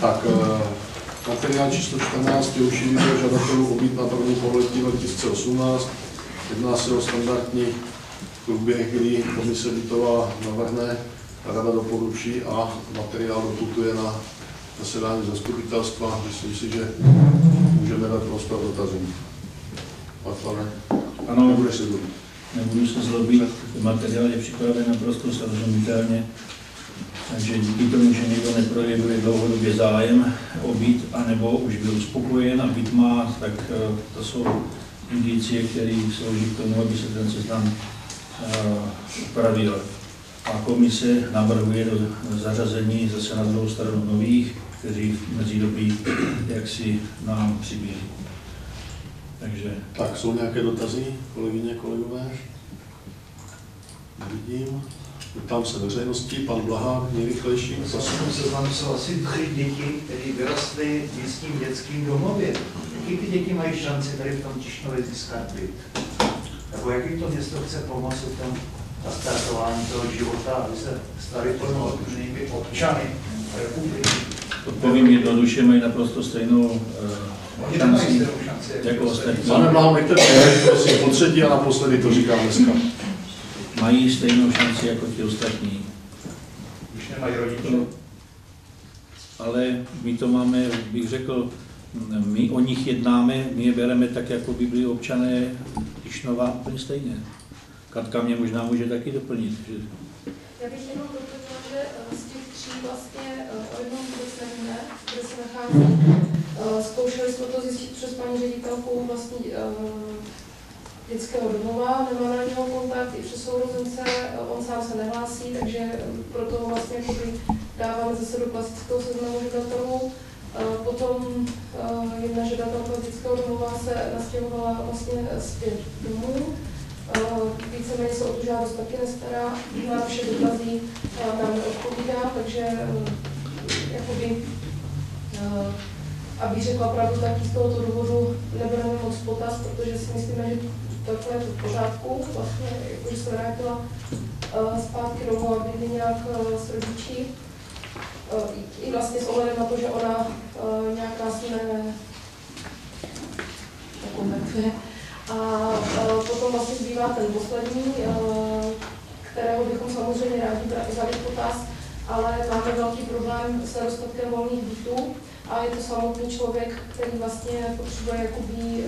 Tak, eh, materiál číslo 14 je už výběr žadatelů o byt na první pololetí 2018. Jedná se o standardní průběh, kdy komise bytová navrhne, rada doporučí a materiál doputuje na zasedání zastupitelstva. Myslím si, že můžeme dát prostor dotazům. Pane, Ano, nebudeš se zlobit. nebudu se zlobit, materiál je připraven naprosto srozumitelně. Takže díky tomu, že někdo neprojevuje dlouhodobě zájem o byt, anebo už byl uspokojen a byt má, tak eh, to jsou indicie, které slouží k tomu, aby se ten seznam eh, upravil. A komise navrhuje do zařazení zase na druhou stranu nových, kteří v mezidobí jaksi nám přibývají. Takže Tak, jsou nějaké dotazy, kolegyně, kolegové? Nevidím. Ptám se veřejnosti, pan Blaha, nejrychlejší. V tom seznamu jsou asi tři děti, které vyrostly v místním dětským domově. Jaký ty děti mají šanci tady v tom Tišnově získat byt? Nebo jaký to město chce pomoci v tom nastartování toho života, aby se stali plnohodnotnými občany republiky? odpovím jednoduše, mají naprosto stejnou eh, šanci stejnou šanci jako ostatní. Pane Blaha, nechte to, prosím, po třetí a naposledy to říkám dneska. Mají stejnou šanci jako ti ostatní. když nemají rodiče. Ale my to máme, bych řekl, my o nich jednáme, my je bereme tak, jako by byli občané Tišnova úplně stejně. Katka mě možná může taky doplnit. Že Já bych jenom doplnila, že eh, z těch tří vlastně eh, o jednom vůbec nevíme, kde se nachází. Eh, Zkoušeli jsme to zjistit přes paní ředitelku vlastní eh, dětského domova, nemá na něho kontakt i přes sourozence, on sám se nehlásí, takže eh, proto vlastně dáváme zase do klasického seznamu žadatelů. Eh, Potom eh, jedna žadatelka z dětského domova se nastěhovala vlastně zpět domů. Eh, Víceméně se o tu žádost taky nestará, na naše dotazy eh, nám neodpovídá, takže eh, jakoby, abych řekla pravdu, tak z tohoto důvodu nebereme moc potaz, protože si myslíme, že takhle to v pořádku, vlastně, jakože se vrátila eh, zpátky domů a bydlí nějak eh, s rodiči. Eh, i- vlastně s ohledem na to, že ona nějak nás ne. A potom vlastně zbývá ten poslední, kterého bychom samozřejmě rádi vzali v potaz, ale máme velký problém s nedostatkem volných bytů a je to samotný člověk, který vlastně potřebuje jakoby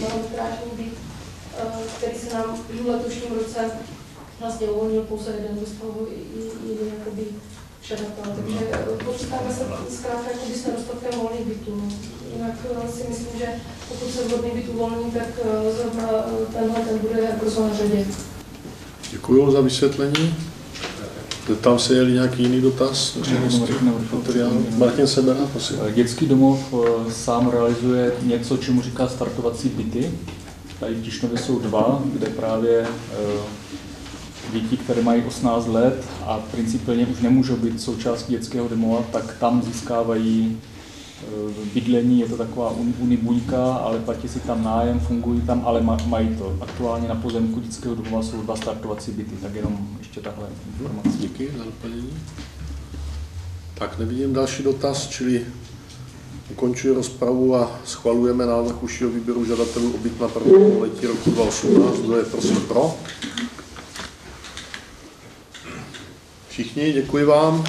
malopetrážní byt, který se nám v letošním roce vlastně uvolnil pouze jeden, dostal ho i- i- jeden jakoby žadatel. Takže e, počítáme se zkrátka jakoby s nedostatkem volných bytů. No. Jinak e, si myslím, že pokud se vhodný byt uvolní, tak eh, zrovna eh, tenhle ten bude brzo na řadě. Děkuji za vysvětlení. Tam se jeli nějaký jiný dotaz? Martin Sebera, prosím. Dětský domov eh, sám realizuje něco, čemu říká startovací byty. Tady v Tišnově jsou dva, kde právě eh, děti, které mají 18 let a principiálně už nemůžou být součástí dětského domova, tak tam získávají eh, bydlení, je to taková un- unibuňka, ale platí si tam nájem, fungují tam, ale ma- mají to. Aktuálně na pozemku dětského domova jsou dva startovací byty, tak jenom ještě tahle informace. Díky za doplnění. Tak nevidím další dotaz, čili ukončuji rozpravu a schvalujeme návrh užšího výběru žadatelů o byt na první pololetí roku 2018. Kdo je prosím pro? Všichni, děkuji vám.